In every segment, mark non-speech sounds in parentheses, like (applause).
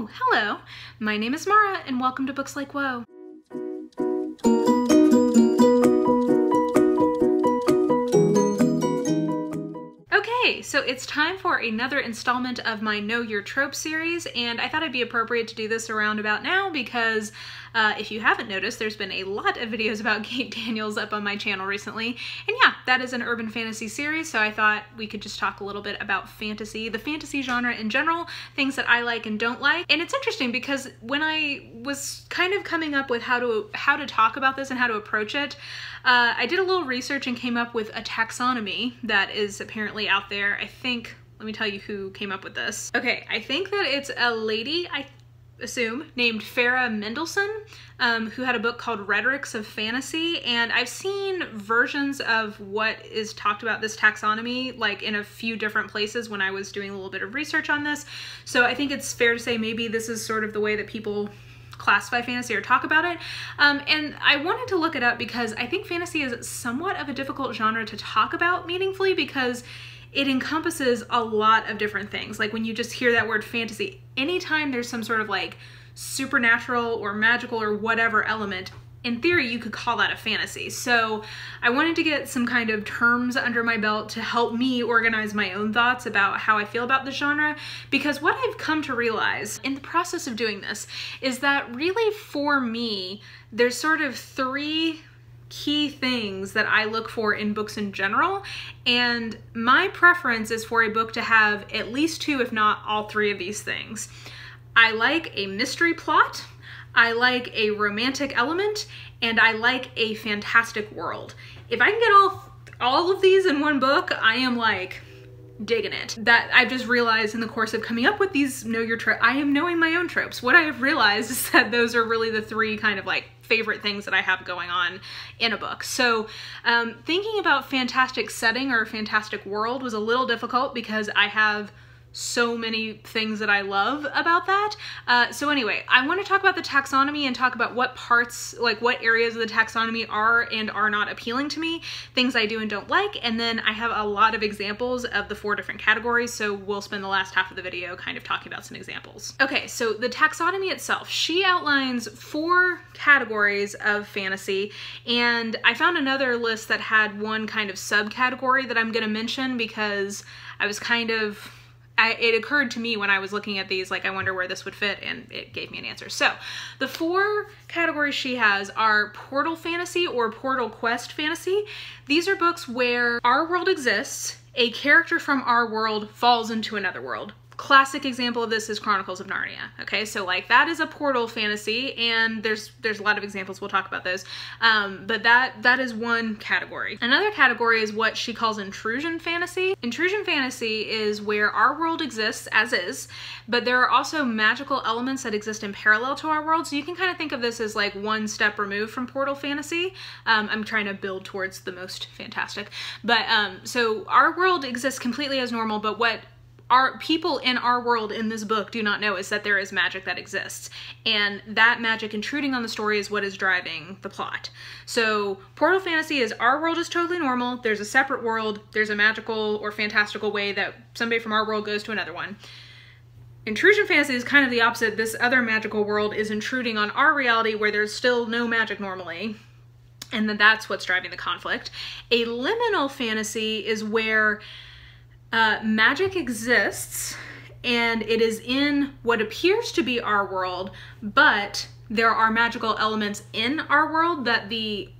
Oh, hello. My name is Mara and welcome to Books Like Whoa. Okay, so it's time for another installment of my Know Your Trope series, and I thought it'd be appropriate to do this around about now because uh, if you haven't noticed, there's been a lot of videos about (laughs) Kate Daniels up on my channel recently. And yeah, that is an urban fantasy series, so I thought we could just talk a little bit about fantasy, the fantasy genre in general, things that I like and don't like. And it's interesting because when I was kind of coming up with how to how to talk about this and how to approach it, uh, I did a little research and came up with a taxonomy that is apparently out there. I think let me tell you who came up with this. Okay, I think that it's a lady, I assume, named Farah Mendlesohn, um, who had a book called Rhetorics of Fantasy. And I've seen versions of what is talked about this taxonomy, like in a few different places when I was doing a little bit of research on this. So I think it's fair to say maybe this is sort of the way that people classify fantasy or talk about it. Um, and I wanted to look it up because I think fantasy is somewhat of a difficult genre to talk about meaningfully because it encompasses a lot of different things. Like when you just hear that word fantasy, anytime there's some sort of like supernatural or magical or whatever element, in theory, you could call that a fantasy. So I wanted to get some kind of terms under my belt to help me organize my own thoughts about how I feel about the genre. Because what I've come to realize in the process of doing this is that really for me, there's sort of three key things that I look for in books in general. And my preference is for a book to have at least two, if not all three of these things. I like a mystery plot, I like a romantic element, and I like a fantastic world. If I can get all all of these in one book, I am like digging it. That I've just realized in the course of coming up with these know your trope, I am knowing my own tropes. What I have realized (laughs) is that those are really the three kind of like favorite things that I have going on in a book. So um, thinking about fantastic setting or fantastic world was a little difficult because I have so many things that I love about that. Uh, so anyway, I want to talk about the taxonomy and talk about what parts, like what areas of the taxonomy are and are not appealing to me, things I do and don't like, and then I have a lot of examples of the four different categories, so we'll spend the last half of the video kind of talking about some examples. Okay, so the taxonomy itself, she outlines four categories of fantasy, and I found another list that had one kind of subcategory that I'm going to mention because I was kind of I, it occurred to me when I was looking at these, like, I wonder where this would fit, and it gave me an answer. So, the four categories she has are Portal Fantasy or Portal Quest Fantasy. These are books where our world exists, a character from our world falls into another world classic example of this is Chronicles of Narnia. Okay, so like that is a portal fantasy, and there's there's a lot of examples. We'll talk about those, um, but that that is one category. Another category is what she calls intrusion fantasy. Intrusion fantasy is where our world exists as is, but there are also magical elements that exist in parallel to our world. So you can kind of think of this as like one step removed from portal fantasy. Um, I'm trying to build towards the most fantastic, but um, so our world exists completely as normal, but what our people in our world in this book do not know is that there is magic that exists. And that magic intruding on the story is what is driving the plot. So portal fantasy is our world is totally normal. There's a separate world. There's a magical or fantastical way that somebody from our world goes to another one. Intrusion fantasy is kind of the opposite. This other magical world is intruding on our reality where there's still no magic normally and then that's what's driving the conflict. A liminal fantasy is where uh, magic exists and it is in what appears to be our world, but there are magical elements in our world that the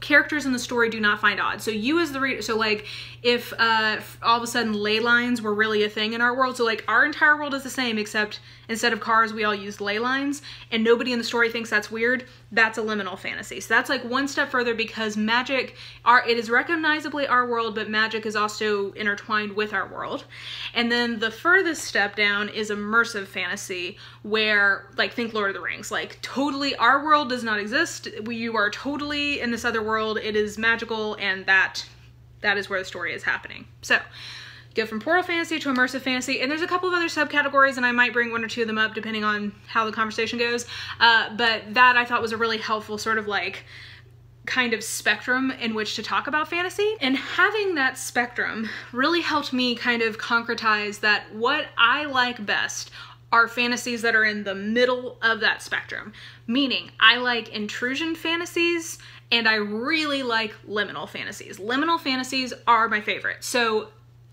characters in the story do not find odd. So you as the reader, so like if uh, all of a sudden ley lines were really a thing in our world, so like our entire world is the same except instead of cars we all use ley lines and nobody in the story thinks that's weird, that's a liminal fantasy. So that's like one step further because magic, are it is recognizably our world, but magic is also intertwined with our world. And then the furthest step down is immersive fantasy where like think Lord of the Rings, like totally our world does not exist. We, you are totally in this other world. It is magical and that that is where the story is happening. So go from portal fantasy to immersive fantasy and there's a couple of other subcategories and I might bring one or two of them up depending on how the conversation goes uh, but that I thought was a really helpful sort of like kind of spectrum in which to talk about fantasy and having that spectrum really helped me kind of concretize that what I like best are fantasies that are in the middle of that spectrum. Meaning, I like intrusion fantasies and I really like liminal fantasies. Liminal fantasies are my favorite. So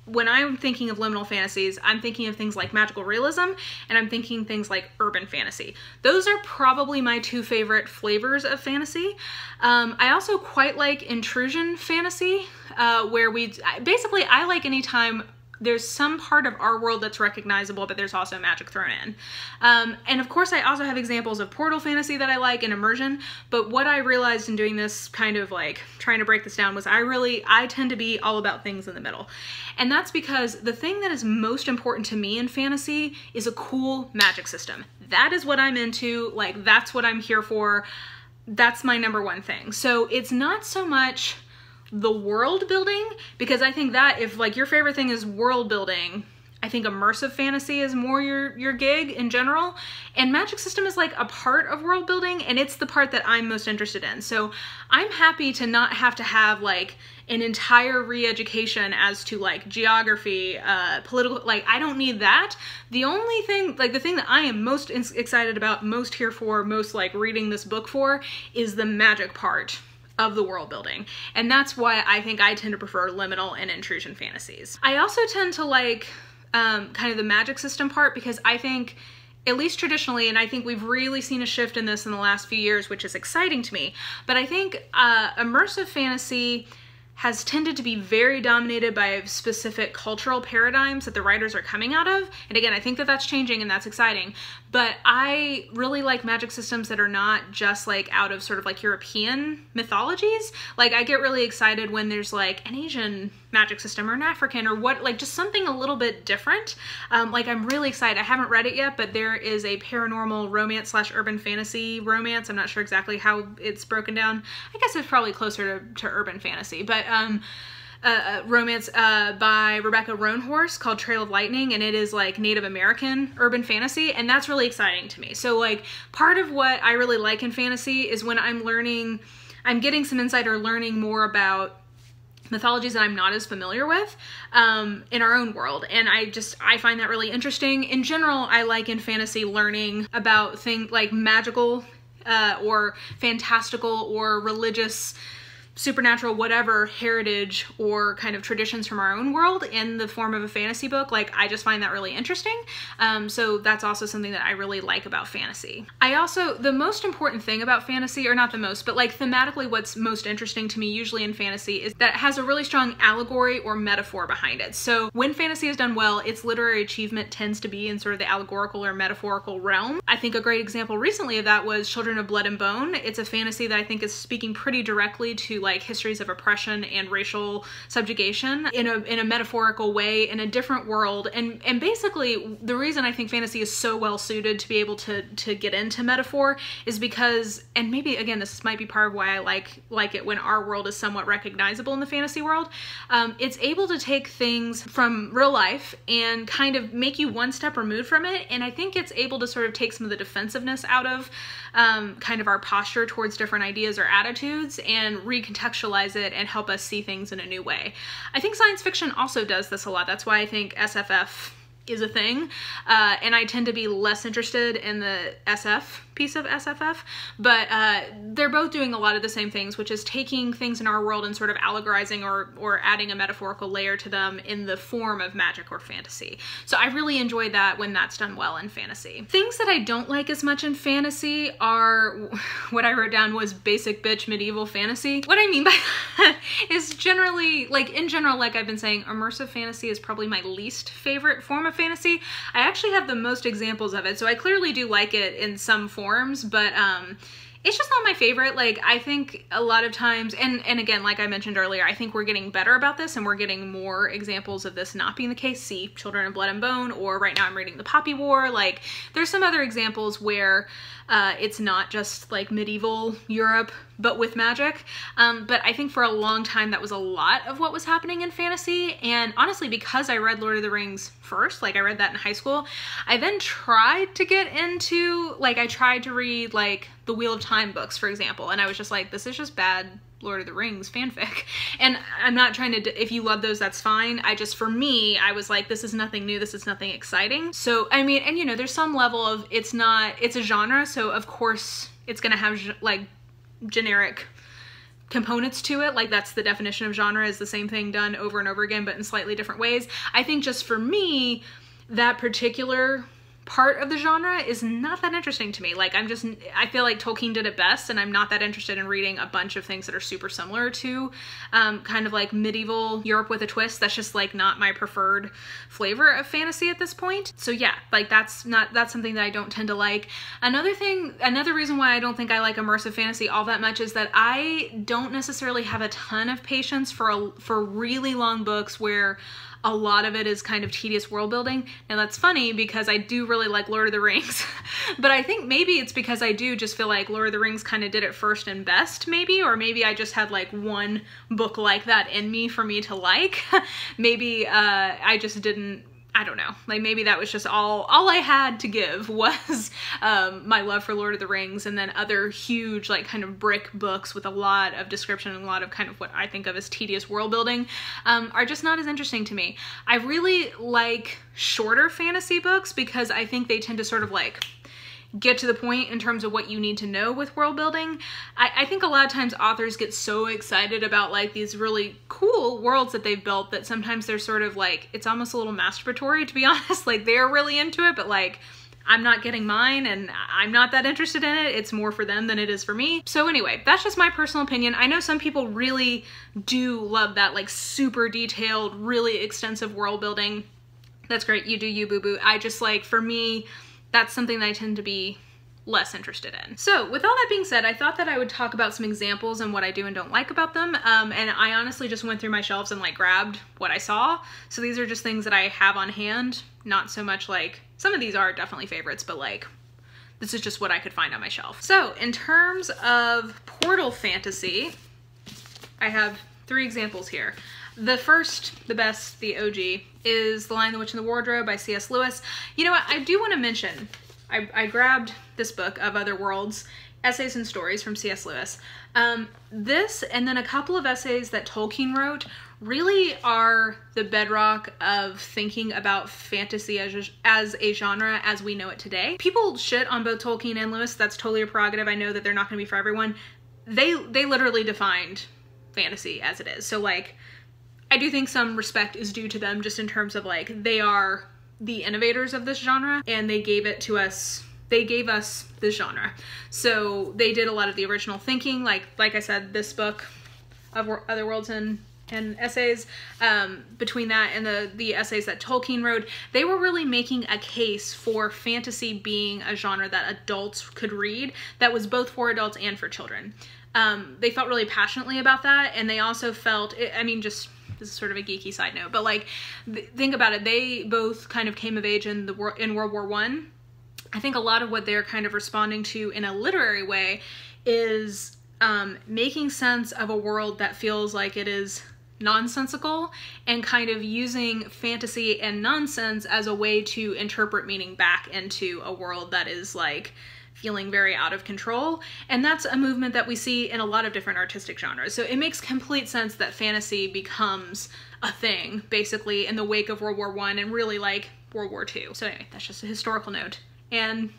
when I'm thinking of liminal fantasies, I'm thinking of things like magical realism and I'm thinking things like urban fantasy. Those are probably my two favorite flavors of fantasy. Um, I also quite like intrusion fantasy, uh, where we basically I like anytime there's some part of our world that's recognizable, but there's also magic thrown in. Um, and of course, I also have examples of portal fantasy that I like and immersion, but what I realized in doing this kind of like trying to break this down was I really, I tend to be all about things in the middle. And that's because the thing that is most important to me in fantasy is a cool magic system. That is what I'm into, like, that's what I'm here for. That's my number one thing. So it's not so much the world building because I think that if like your favorite thing is world building, I think immersive fantasy is more your your gig in general and magic system is like a part of world building and it's the part that I'm most interested in. So I'm happy to not have to have like an entire re-education as to like geography, uh, political, like I don't need that. The only thing, like the thing that I am most excited about, most here for, most like reading this book for is the magic part of the world building. And that's why I think I tend to prefer liminal and intrusion fantasies. I also tend to like um, kind of the magic system part because I think at least traditionally, and I think we've really seen a shift in this in the last few years, which is exciting to me. But I think uh, immersive fantasy has tended to be very dominated by specific cultural paradigms that the writers are coming out of. And again, I think that that's changing and that's exciting. But I really like magic systems that are not just like out of sort of like European mythologies. Like I get really excited when there's like an Asian magic system or an African or what, like just something a little bit different. Um, like I'm really excited. I haven't read it yet, but there is a paranormal romance slash urban fantasy romance. I'm not sure exactly how it's broken down. I guess it's probably closer to, to urban fantasy, but um, romance uh, by Rebecca Roanhorse called Trail of Lightning, and it is like Native American urban fantasy, and that's really exciting to me. So, like, part of what I really like in fantasy is when I'm learning, I'm getting some insight or learning more about mythologies that I'm not as familiar with um, in our own world. And I just, I find that really interesting. In general, I like in fantasy learning about things like magical uh, or fantastical or religious supernatural whatever heritage or kind of traditions from our own world in the form of a fantasy book like i just find that really interesting. Um, so that's also something that i really like about fantasy. I also the most important thing about fantasy or not the most but like thematically what's most interesting to me usually in fantasy is that it has a really strong allegory or metaphor behind it. So when fantasy is done well its literary achievement tends to be in sort of the allegorical or metaphorical realm. I think a great example recently of that was children of blood and bone. It's a fantasy that i think is speaking pretty directly to like histories of oppression and racial subjugation in a in a metaphorical way in a different world. And and basically the reason I think fantasy is so well suited to be able to to get into metaphor is because and maybe again this might be part of why I like like it when our world is somewhat recognizable in the fantasy world. Um, it's able to take things from real life and kind of make you one step removed from it. And I think it's able to sort of take some of the defensiveness out of um, kind of our posture towards different ideas or attitudes and recontextualize it and help us see things in a new way. I think science fiction also does this a lot. That's why I think SFF is a thing. Uh, and I tend to be less interested in the SF piece of SFF, but uh, they're both doing a lot of the same things, which is taking things in our world and sort of allegorizing or, or adding a metaphorical layer to them in the form of magic or fantasy. So I really enjoy that when that's done well in fantasy. Things that I don't like as much in fantasy are (laughs) what I wrote down was basic bitch medieval fantasy. What I mean by that (laughs) is generally, like in general, like I've been saying, immersive fantasy is probably my least favorite form of fantasy. I actually have the most examples of it, so I clearly do like it in some forms, but um, it's just not my favorite. Like I think a lot of times, and and again, like I mentioned earlier, I think we're getting better about this, and we're getting more examples of this not being the case. See, Children of Blood and Bone, or right now I'm reading The Poppy War. Like there's some other examples where uh, it's not just like medieval Europe, but with magic. Um, but I think for a long time that was a lot of what was happening in fantasy. And honestly, because I read Lord of the Rings first, like I read that in high school, I then tried to get into, like I tried to read like the Wheel of Time books, for example, and I was just like, this is just bad Lord of the Rings (laughs) fanfic. And I'm not trying to, if you love those, that's fine. I just, for me, I was like, this is nothing new. This is nothing exciting. So, I mean, and you know, there's some level of, it's not, it's a genre. So of course it's going to have like generic components to it. Like that's the definition of genre is the same thing done over and over again but in slightly different ways. I think just for me that particular part of the genre is not that interesting to me. Like I'm just, I feel like Tolkien did it best and I'm not that interested in reading a bunch of things that are super similar to um, kind of like medieval Europe with a twist. That's just like not my preferred flavor of fantasy at this point. So yeah, like that's not, that's something that I don't tend to like. Another thing, another reason why I don't think I like immersive fantasy all that much is that I don't necessarily have a ton of patience for, a, for really long books where a lot of it is kind of tedious world building. Now that's funny because I do really like Lord of the Rings, (laughs) but I think maybe it's because I do just feel like Lord of the Rings kind of did it first and best maybe, or maybe I just had like one book like that in me for me to like. (laughs) maybe uh, I just didn't I don't know. Like maybe that was just all all I had to give (laughs) was um, my love for Lord of the Rings and then other huge like kind of brick books with a lot of description and a lot of kind of what I think of as tedious world building um, are just not as interesting to me. I really like shorter fantasy books because I think they tend to sort of like get to the point in terms of what you need to know with world building. I, I, think a lot of times authors get so excited about like these really cool worlds that they've built that sometimes they're sort of like, it's almost a little masturbatory to be (laughs) honest. Like they're really into it, but like, I'm not getting mine and I'm not that interested in it. It's more for them than it is for me. So anyway, that's just my personal opinion. I know some people really do love that like super detailed, really extensive world building. That's great. You do you, boo boo. I just like, for me, that's something that I tend to be less interested in. So with all that being said, I thought that I would talk about some examples and what I do and don't like about them. Um, and I honestly just went through my shelves and like grabbed what I saw. So these are just things that I have on hand, not so much like, some of these are definitely favorites, but like this is just what I could find on my shelf. So in terms of Portal Fantasy, I have three examples here. The first, the best, the OG, is The Lion, the Witch, and the Wardrobe by C.S. Lewis. You know what, I do want to mention, I, I grabbed this book of Other Worlds, Essays and Stories from C.S. Lewis. Um, this and then a couple of essays that Tolkien wrote really are the bedrock of thinking about fantasy as a, as a genre as we know it today. People shit on both Tolkien and Lewis, that's totally a prerogative. I know that they're not going to be for everyone. They they literally defined fantasy as it is. So like I do think some respect is due to them just in terms of like they are the innovators of this genre and they gave it to us they gave us the genre so they did a lot of the original thinking like like i said this book of other worlds and and essays um, between that and the the essays that Tolkien wrote, they were really making a case for fantasy being a genre that adults could read that was both for adults and for children. Um, they felt really passionately about that, and they also felt, I mean, just this is sort of a geeky side note, but like, th think about it. They both kind of came of age in the in World War One. I. I think a lot of what they're kind of responding to in a literary way is um, making sense of a world that feels like it is nonsensical and kind of using fantasy and nonsense as a way to interpret meaning back into a world that is like feeling very out of control. And that's a movement that we see in a lot of different artistic genres. So it makes complete sense that fantasy becomes a thing, basically, in the wake of World War One and really like World War Two. So anyway, that's just a historical note. And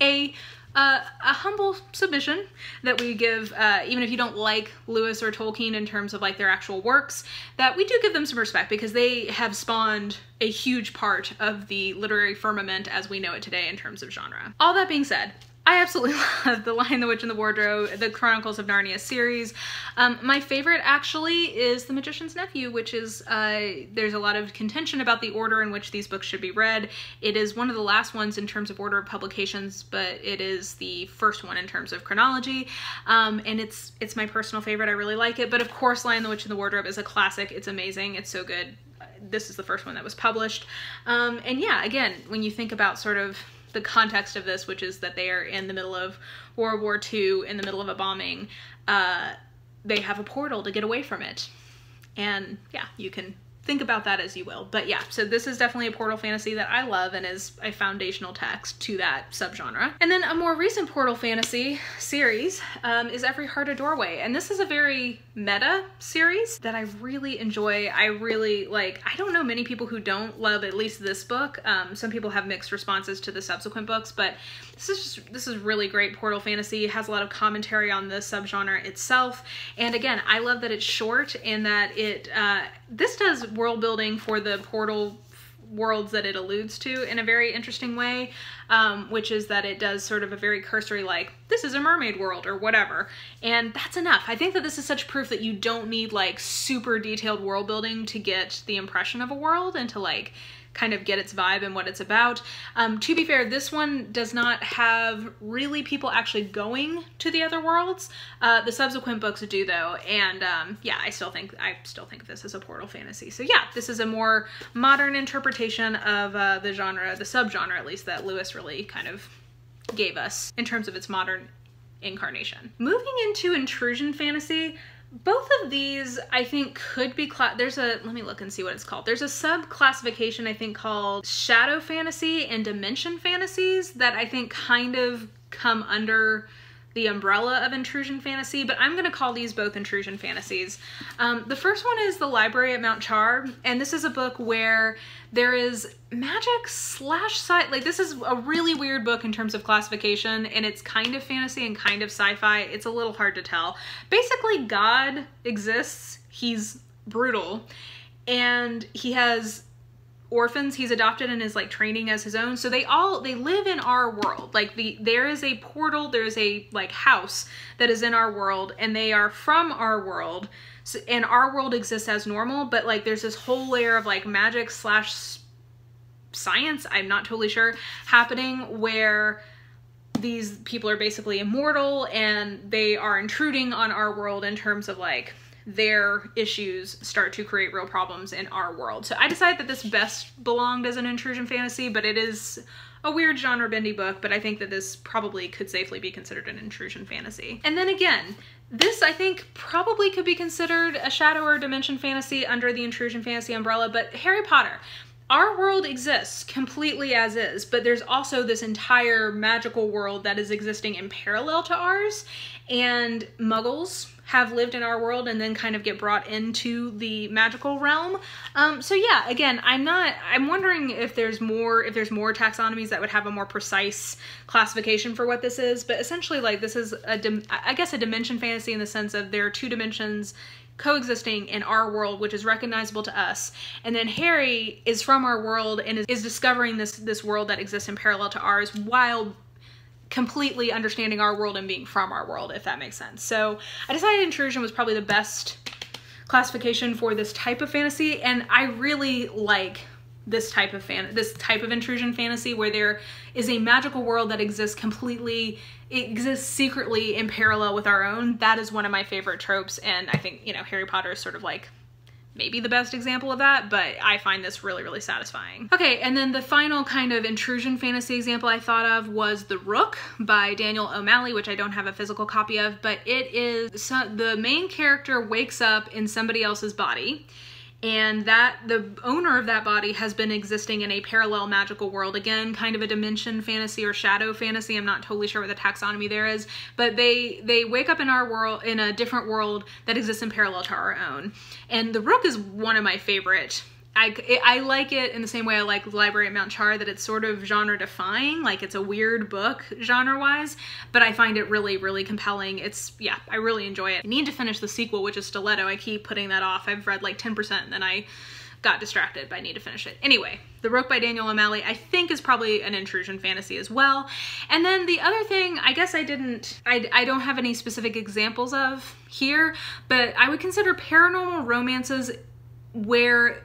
a uh, a humble submission that we give, uh, even if you don't like Lewis or Tolkien in terms of like their actual works, that we do give them some respect because they have spawned a huge part of the literary firmament as we know it today in terms of genre. All that being said, I absolutely (laughs) love The Lion, the Witch, and the Wardrobe, the Chronicles of Narnia series. Um, my favorite actually is The Magician's Nephew, which is, uh, there's a lot of contention about the order in which these books should be read. It is one of the last ones in terms of order of publications, but it is the first one in terms of chronology. Um, and it's, it's my personal favorite. I really like it. But of course, Lion, the Witch, and the Wardrobe is a classic. It's amazing. It's so good. This is the first one that was published. Um, and yeah, again, when you think about sort of the context of this, which is that they are in the middle of World War II, in the middle of a bombing, uh, they have a portal to get away from it. And yeah, you can think about that as you will. But yeah, so this is definitely a Portal fantasy that I love and is a foundational text to that subgenre. And then a more recent Portal fantasy series um, is Every Heart a Doorway. And this is a very meta series that I really enjoy. I really like, I don't know many people who don't love at least this book. Um, some people have mixed responses to the subsequent books, but this is just, this is really great Portal fantasy. It has a lot of commentary on the subgenre itself. And again, I love that it's short and that it, uh, this does world building for the Portal worlds that it alludes to in a very interesting way, um, which is that it does sort of a very cursory, like, this is a mermaid world or whatever. And that's enough. I think that this is such proof that you don't need like super detailed world building to get the impression of a world and to like kind of get its vibe and what it's about. Um, to be fair, this one does not have really people actually going to the other worlds. Uh, the subsequent books do though, and um, yeah, I still think I still think this is a portal fantasy. So yeah, this is a more modern interpretation of uh, the genre, the subgenre at least that Lewis really kind of gave us in terms of its modern incarnation. Moving into intrusion fantasy, both of these I think could be there's a let me look and see what it's called. There's a sub classification I think called shadow fantasy and dimension fantasies that I think kind of come under the umbrella of intrusion fantasy, but I'm going to call these both intrusion fantasies. Um, the first one is The Library at Mount Char, and this is a book where there is magic slash sci like this is a really weird book in terms of classification and it's kind of fantasy and kind of sci-fi it's a little hard to tell basically god exists he's brutal and he has orphans he's adopted and is like training as his own. So they all they live in our world. Like the there is a portal there's a like house that is in our world and they are from our world. So, and our world exists as normal but like there's this whole layer of like magic slash science i'm not totally sure happening where these people are basically immortal and they are intruding on our world in terms of like their issues start to create real problems in our world. So I decided that this best belonged as an intrusion fantasy, but it is a weird genre bendy book, but I think that this probably could safely be considered an intrusion fantasy. And then again, this I think probably could be considered a shadow or dimension fantasy under the intrusion fantasy umbrella, but Harry Potter. Our world exists completely as is, but there's also this entire magical world that is existing in parallel to ours, and muggles have lived in our world and then kind of get brought into the magical realm. Um, so yeah, again, I'm not, I'm wondering if there's more, if there's more taxonomies that would have a more precise classification for what this is, but essentially like this is a, I guess a dimension fantasy in the sense of there are two dimensions coexisting in our world which is recognizable to us and then harry is from our world and is, is discovering this this world that exists in parallel to ours while completely understanding our world and being from our world, if that makes sense. So I decided intrusion was probably the best classification for this type of fantasy, and I really like this type of fan this type of intrusion fantasy where there is a magical world that exists completely exists secretly in parallel with our own that is one of my favorite tropes and i think you know harry potter is sort of like maybe the best example of that, but I find this really, really satisfying. Okay, and then the final kind of intrusion fantasy example I thought of was The Rook by Daniel O'Malley, which I don't have a physical copy of, but it is, so the main character wakes up in somebody else's body and that the owner of that body has been existing in a parallel magical world. Again kind of a dimension fantasy or shadow fantasy. I'm not totally sure what the taxonomy there is. But they they wake up in our world in a different world that exists in parallel to our own. And the rook is one of my favorite I, I like it in the same way I like Library at Mount Char, that it's sort of genre defying, like it's a weird book genre wise, but I find it really, really compelling. It's, yeah, I really enjoy it. I need to finish the sequel, which is Stiletto. I keep putting that off. I've read like 10% and then I got distracted, but I need to finish it. Anyway, The Rook by Daniel O'Malley I think is probably an intrusion fantasy as well. And then the other thing, I guess I didn't, I, I don't have any specific examples of here, but I would consider paranormal romances where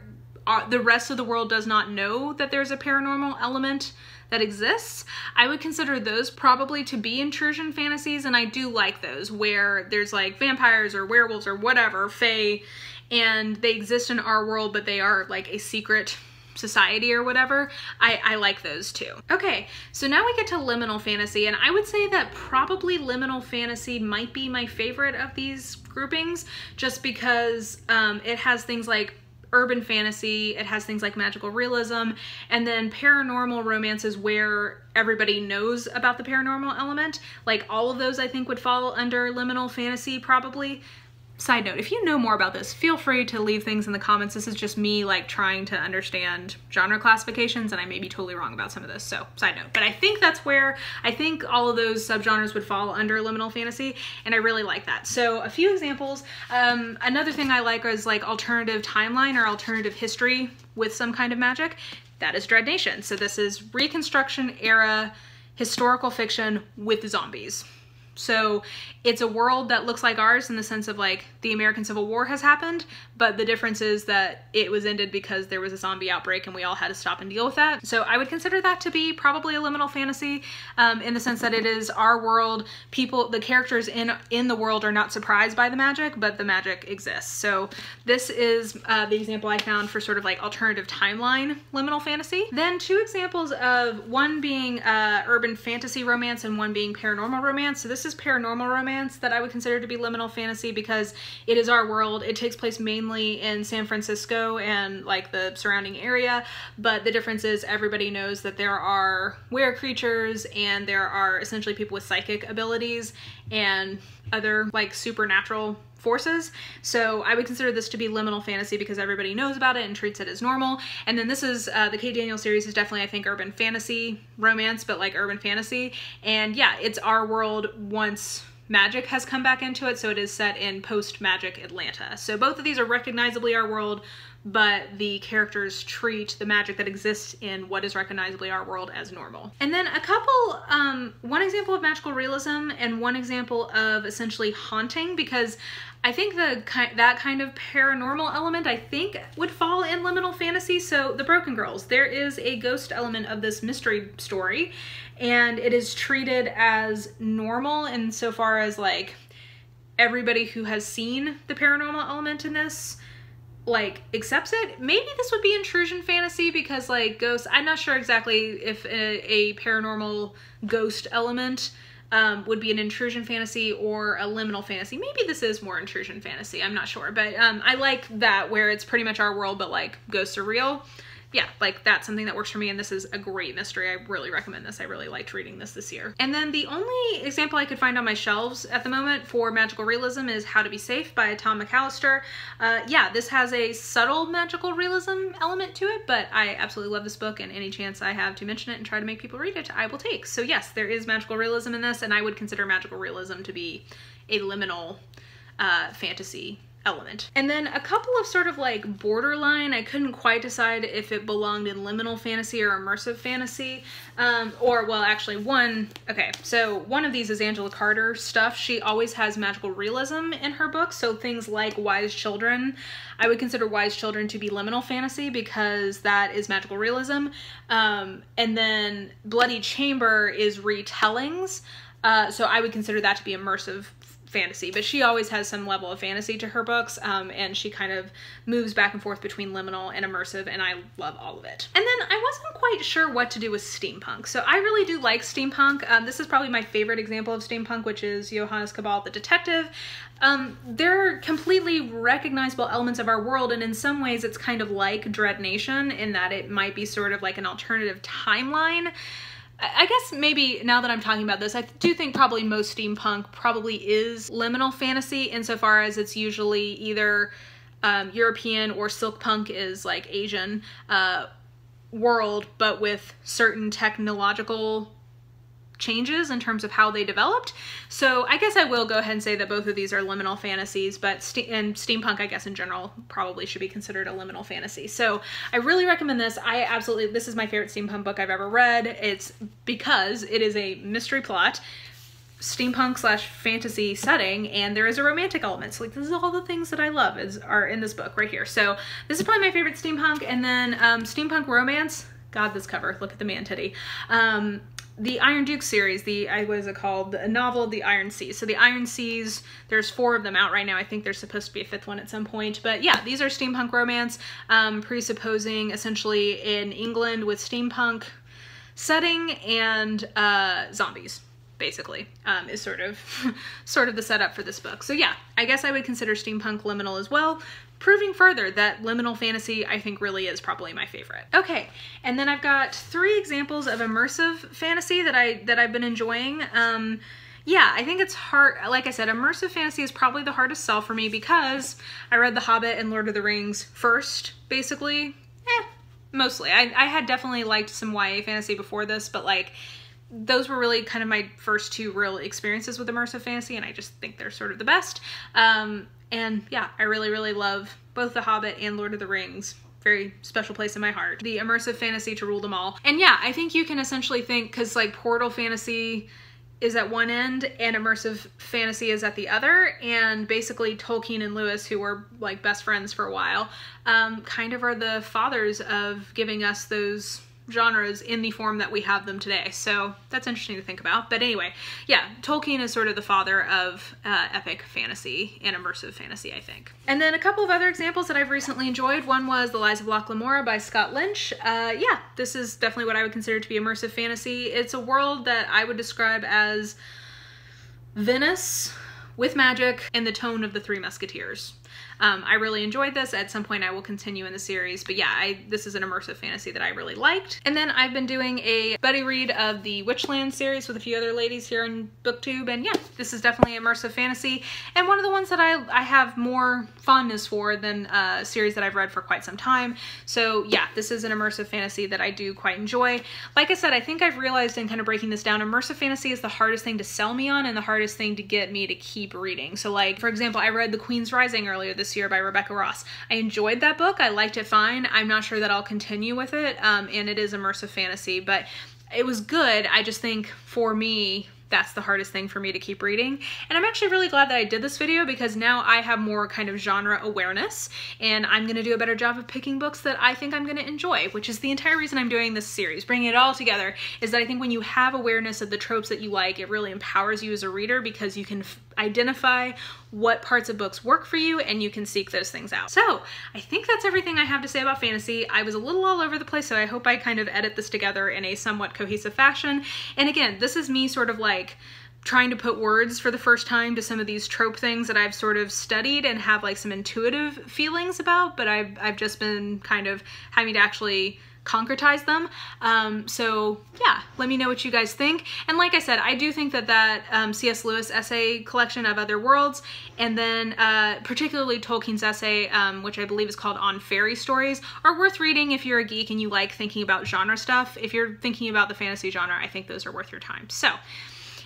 uh, the rest of the world does not know that there's a paranormal element that exists, I would consider those probably to be intrusion fantasies, and I do like those where there's like vampires or werewolves or whatever, fae, and they exist in our world, but they are like a secret society or whatever. I, I like those too. Okay, so now we get to liminal fantasy, and I would say that probably liminal fantasy might be my favorite of these groupings, just because um, it has things like urban fantasy. It has things like magical realism, and then paranormal romances where everybody knows about the paranormal element. Like all of those I think would fall under liminal fantasy probably. Side note, if you know more about this, feel free to leave things in the comments. This is just me like trying to understand genre classifications and I may be totally wrong about some of this, so side note. But I think that's where, I think all of those subgenres would fall under liminal fantasy and I really like that. So a few examples. Um, another thing I like is like alternative timeline or alternative history with some kind of magic. That is Dread Nation. So this is Reconstruction era historical fiction with zombies. So it's a world that looks like ours in the sense of like the American Civil War has happened, but the difference is that it was ended because there was a zombie outbreak and we all had to stop and deal with that. So I would consider that to be probably a liminal fantasy um, in the sense that it is our world. People, the characters in in the world are not surprised by the magic, but the magic exists. So this is uh, the example I found for sort of like alternative timeline liminal fantasy. Then two examples of one being uh, urban fantasy romance and one being paranormal romance. So this is paranormal romance that I would consider to be liminal fantasy because it is our world. It takes place mainly in San Francisco and like the surrounding area, but the difference is everybody knows that there are were creatures and there are essentially people with psychic abilities and other like supernatural forces. So I would consider this to be liminal fantasy because everybody knows about it and treats it as normal. And then this is, uh, the Kate Daniel series is definitely, I think, urban fantasy romance, but like urban fantasy. And yeah, it's our world once magic has come back into it, so it is set in post-magic Atlanta. So both of these are recognizably our world, but the characters treat the magic that exists in what is recognizably our world as normal. And then a couple, um, one example of magical realism and one example of essentially haunting because I think the that kind of paranormal element I think would fall in liminal fantasy. So the Broken Girls, there is a ghost element of this mystery story and it is treated as normal insofar as like everybody who has seen the paranormal element in this like accepts it. Maybe this would be intrusion fantasy because like ghosts, I'm not sure exactly if a, a paranormal ghost element um, would be an intrusion fantasy or a liminal fantasy. Maybe this is more intrusion fantasy, I'm not sure. But um, I like that where it's pretty much our world but like ghosts are real yeah, like that's something that works for me and this is a great mystery. I really recommend this. I really liked reading this this year. And then the only example I could find on my shelves at the moment for magical realism is How to Be Safe by Tom McAllister. Uh, yeah, this has a subtle magical realism element to it, but I absolutely love this book and any chance I have to mention it and try to make people read it, I will take. So yes, there is magical realism in this and I would consider magical realism to be a liminal uh, fantasy element. And then a couple of sort of like borderline, I couldn't quite decide if it belonged in liminal fantasy or immersive fantasy. Um, or, well, actually one, okay, so one of these is Angela Carter stuff. She always has magical realism in her books. So things like Wise Children, I would consider Wise Children to be liminal fantasy because that is magical realism. Um, and then Bloody Chamber is retellings. Uh, so I would consider that to be immersive fantasy, but she always has some level of fantasy to her books, um, and she kind of moves back and forth between liminal and immersive, and I love all of it. And then I wasn't quite sure what to do with steampunk. So I really do like steampunk. Um, this is probably my favorite example of steampunk, which is Johannes Cabal the Detective. Um, they're completely recognizable elements of our world, and in some ways it's kind of like Dread Nation in that it might be sort of like an alternative timeline. I guess maybe now that I'm talking about this, I do think probably most steampunk probably is liminal fantasy insofar as it's usually either um, European or silk punk is like Asian uh, world, but with certain technological changes in terms of how they developed. So I guess I will go ahead and say that both of these are liminal fantasies, but and steampunk, I guess in general, probably should be considered a liminal fantasy. So I really recommend this. I absolutely, this is my favorite steampunk book I've ever read. It's because it is a mystery plot steampunk slash fantasy setting and there is a romantic element so like this is all the things that i love is are in this book right here so this is probably my favorite steampunk and then um steampunk romance god this cover look at the man titty um the Iron Duke series, the I was it called? The novel of The Iron Seas. So the Iron Seas, there's four of them out right now. I think there's supposed to be a fifth one at some point. But yeah, these are steampunk romance, um, presupposing essentially in England with steampunk setting and uh, zombies. Basically, um, is sort of (laughs) sort of the setup for this book. So yeah, I guess I would consider steampunk liminal as well, proving further that liminal fantasy I think really is probably my favorite. Okay, and then I've got three examples of immersive fantasy that I that I've been enjoying. Um, yeah, I think it's hard. Like I said, immersive fantasy is probably the hardest sell for me because I read The Hobbit and Lord of the Rings first, basically. Eh, mostly. I, I had definitely liked some YA fantasy before this, but like those were really kind of my first two real experiences with immersive fantasy, and I just think they're sort of the best. Um, and yeah, I really, really love both The Hobbit and Lord of the Rings. Very special place in my heart. The immersive fantasy to rule them all. And yeah, I think you can essentially think, because like Portal fantasy is at one end and immersive fantasy is at the other and basically tolkien and lewis who were like best friends for a while um, kind of are the fathers of giving us those genres in the form that we have them today. So that's interesting to think about. But anyway, yeah, Tolkien is sort of the father of uh, epic fantasy and immersive fantasy, I think. And then a couple of other examples that I've recently enjoyed. One was The Lies of Locke Lamora by Scott Lynch. Uh, yeah, this is definitely what I would consider to be immersive fantasy. It's a world that I would describe as Venice with magic and the tone of the Three Musketeers. Um, I really enjoyed this. At some point I will continue in the series, but yeah, I, this is an immersive fantasy that I really liked. And then I've been doing a buddy read of the Witchland series with a few other ladies here in booktube. And yeah this is definitely immersive fantasy. And one of the ones that I, I have more fondness for than a series that I've read for quite some time. So yeah this is an immersive fantasy that I do quite enjoy. Like I said I think I've realized in kind of breaking this down immersive fantasy is the hardest thing to sell me on and the hardest thing to get me to keep reading. So like for example I read The Queen's Rising earlier this year by Rebecca Ross. I enjoyed that book. I liked it fine. I'm not sure that I'll continue with it um, and it is immersive fantasy but it was good. I just think for me, that's the hardest thing for me to keep reading. And I'm actually really glad that I did this video because now I have more kind of genre awareness and I'm gonna do a better job of picking books that I think I'm gonna enjoy, which is the entire reason I'm doing this series. Bringing it all together is that I think when you have awareness of the tropes that you like, it really empowers you as a reader because you can identify what parts of books work for you and you can seek those things out. So I think that's everything I have to say about fantasy. I was a little all over the place, so I hope I kind of edit this together in a somewhat cohesive fashion. And again, this is me sort of like trying to put words for the first time to some of these trope things that I've sort of studied and have like some intuitive feelings about, but I've, I've just been kind of having to actually concretize them. Um, so yeah, let me know what you guys think. And like I said, I do think that that um, C.S. Lewis essay collection of Other Worlds, and then uh, particularly Tolkien's essay, um, which I believe is called On Fairy Stories, are worth reading if you're a geek and you like thinking about genre stuff. If you're thinking about the fantasy genre, I think those are worth your time. So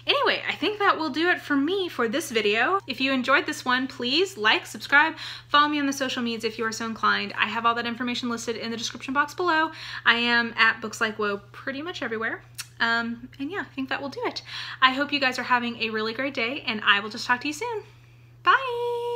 Anyway, I think that will do it for me for this video. If you enjoyed this one, please like, subscribe, follow me on the social medias if you are so inclined. I have all that information listed in the description box below. I am at Books Like Whoa pretty much everywhere. Um, and yeah, I think that will do it. I hope you guys are having a really great day and I will just talk to you soon. Bye!